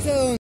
soon.